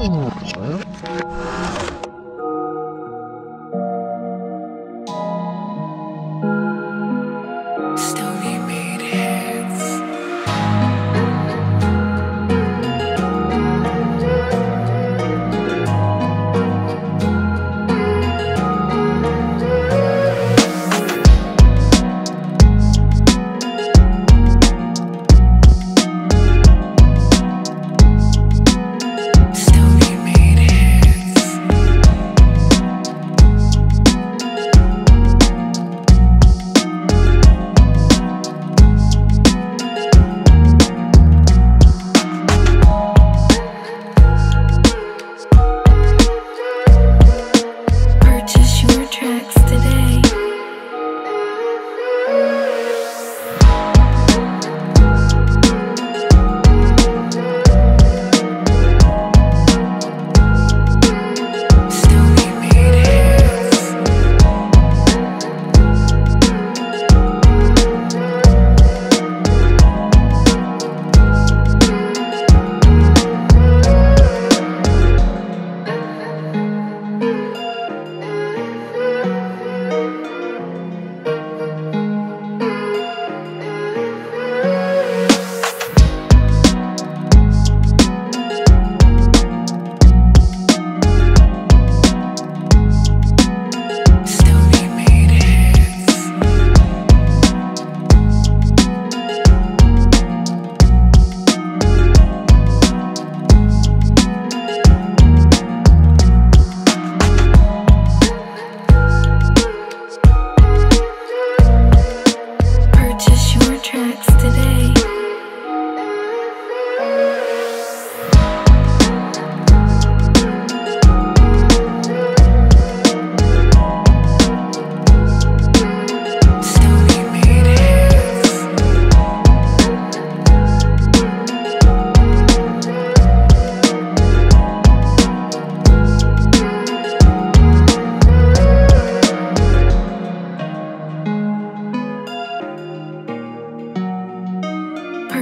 Uhum.